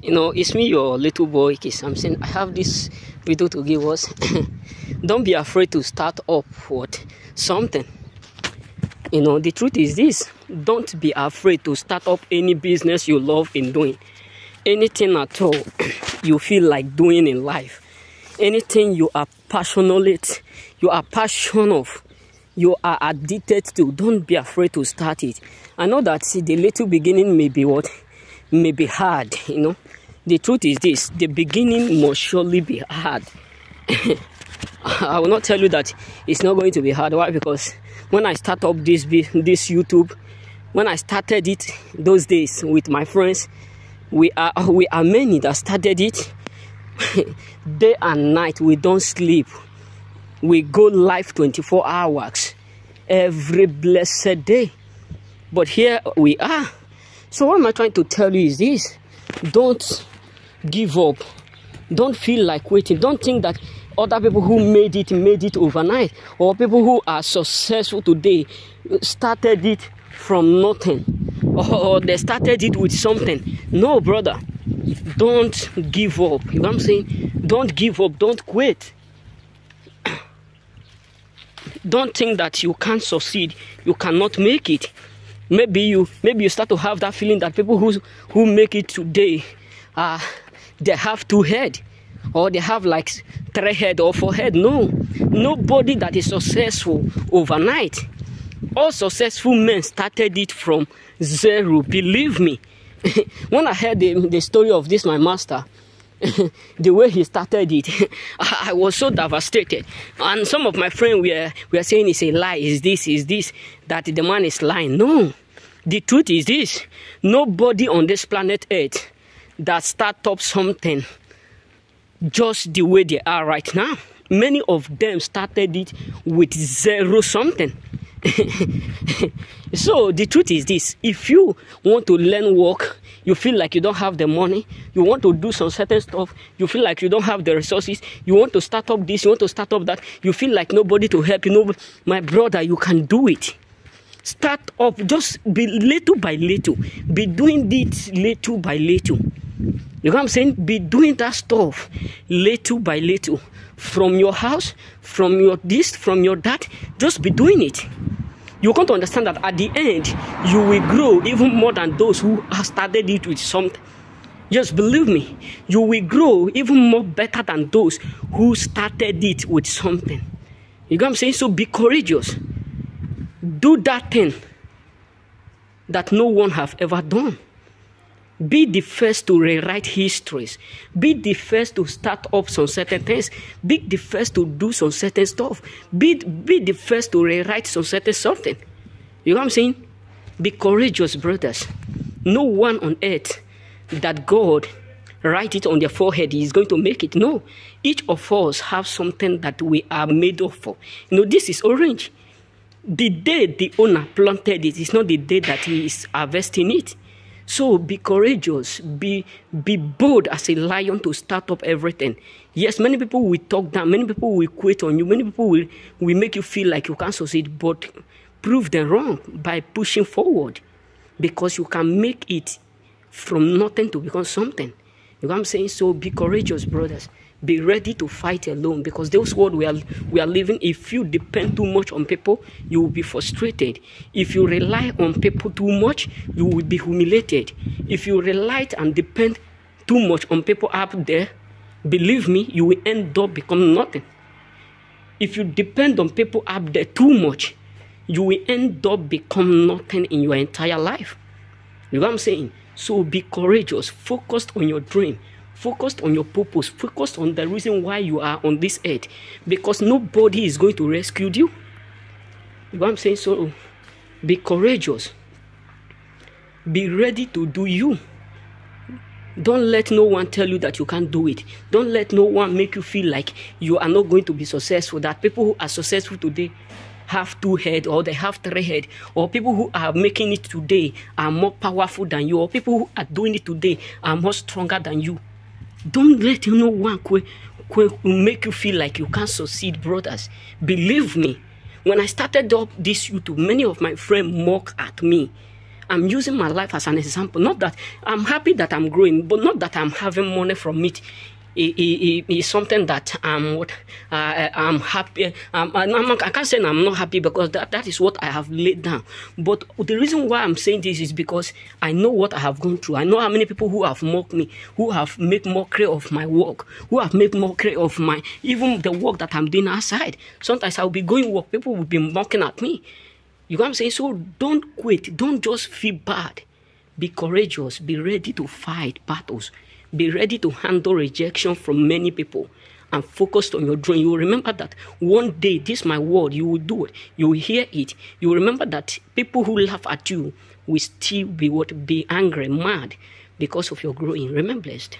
You know, it's me, your little boy, saying I have this video to give us. Don't be afraid to start up what something. You know, the truth is this: don't be afraid to start up any business you love in doing, anything at all you feel like doing in life, anything you are passionate, you are passionate of, you are addicted to. Don't be afraid to start it. I know that the little beginning may be what may be hard, you know. The truth is this the beginning must surely be hard. I will not tell you that it's not going to be hard. Why? Because when I start up this this YouTube, when I started it those days with my friends, we are we are many that started it day and night. We don't sleep. We go live 24 hours every blessed day. But here we are so what am I trying to tell you is this. Don't give up. Don't feel like waiting. Don't think that other people who made it made it overnight or people who are successful today started it from nothing or they started it with something. No, brother. Don't give up. You know what I'm saying? Don't give up. Don't quit. Don't think that you can't succeed. You cannot make it maybe you maybe you start to have that feeling that people who who make it today uh they have two head or they have like three head or four head. No nobody that is successful overnight. All successful men started it from zero believe me. When i heard the, the story of this my master the way he started it i was so devastated. And some of my friends were were saying it's a lie. Is this is this that the man is lying. No the truth is this nobody on this planet Earth that start up something just the way they are right now. Many of them started it with zero something. so the truth is this if you want to learn work you feel like you don't have the money you want to do some certain stuff you feel like you don't have the resources you want to start up this you want to start up that you feel like nobody to help you know my brother you can do it start up just be little by little. Be doing it little by little. You know what i'm saying? Be doing that stuff little by little. From your house from your this from your that just be doing it. You come to understand that at the end you will grow even more than those who have started it with something. Just believe me you will grow even more better than those who started it with something. You know what i'm saying? So be courageous do that thing that no one have ever done. Be the first to rewrite histories. Be the first to start up some certain things. Be the first to do some certain stuff. Be, be the first to rewrite some certain something. You know what I'm saying? Be courageous, brothers. No one on earth that God write it on their forehead is going to make it. No. Each of us have something that we are made of for. You know, this is orange the day the owner planted it is not the day that he is harvesting it. So be courageous, be be bold as a lion to start up everything. Yes, many people will talk down, many people will quit on you, many people will, will make you feel like you can't succeed, but prove them wrong by pushing forward because you can make it from nothing to become something. You know what I'm saying? So be courageous, brothers. Be ready to fight alone because those world we are we are living if you depend too much on people you will be frustrated. If you rely on people too much you will be humiliated. If you rely and depend too much on people out there believe me you will end up becoming nothing. If you depend on people out there too much you will end up becoming nothing in your entire life you know what i'm saying so be courageous focused on your dream focused on your purpose, focused on the reason why you are on this earth. Because nobody is going to rescue you. You know what I'm saying? So be courageous. Be ready to do you. Don't let no one tell you that you can't do it. Don't let no one make you feel like you are not going to be successful. That people who are successful today have two head or they have three head or people who are making it today are more powerful than you or people who are doing it today are more stronger than you. Don't let no one que, que make you feel like you can't succeed, brothers. Believe me, when I started up this YouTube, many of my friends mock at me. I'm using my life as an example. Not that I'm happy that I'm growing, but not that I'm having money from it is something that I'm what uh, I'm happy. Um, I'm, I can't say I'm not happy because that, that is what I have laid down. But the reason why I'm saying this is because I know what I have gone through. I know how many people who have mocked me, who have made mockery of my work, who have made mockery of my even the work that I'm doing outside. Sometimes I'll be going work, people will be mocking at me. You know what I'm saying? So don't quit. Don't just feel bad. Be courageous. Be ready to fight battles. Be ready to handle rejection from many people and focused on your dream. You will remember that one day, this my word, you will do it. You will hear it. You will remember that people who laugh at you will still be what? Be angry, mad because of your growing. Remember blessed.